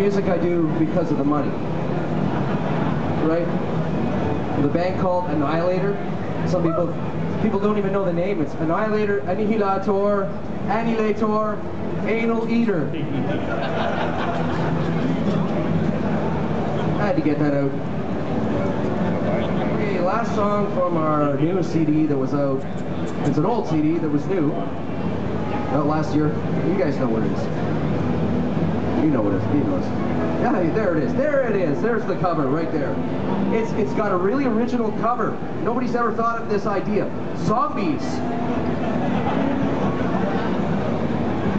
music I do because of the money. Right? The band called Annihilator. Some people people don't even know the name. It's Annihilator, Annihilator, Annihilator, Anal Eater. I had to get that out. Okay, last song from our new CD that was out. It's an old CD that was new. Out last year. You guys know what it is. You know what it is. He knows. Yeah, there it is. There it is. There's the cover right there. It's it's got a really original cover. Nobody's ever thought of this idea. Zombies.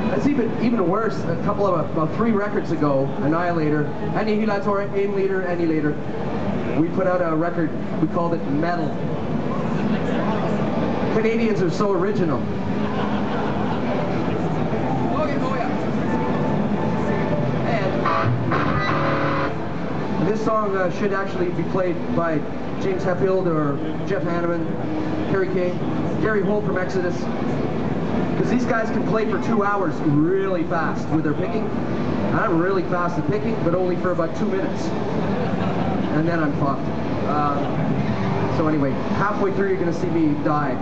That's even even worse. A couple of about three records ago, Annihilator, Annihilator, Annihilator, Annihilator. We put out a record. We called it Metal. Canadians are so original. This song uh, should actually be played by James Hetfield or Jeff Hanneman, Kerry King, Gary Holt from Exodus. Because these guys can play for two hours really fast with their picking. I'm really fast at picking, but only for about two minutes. And then I'm fucked. Uh, so anyway, halfway through you're going to see me die.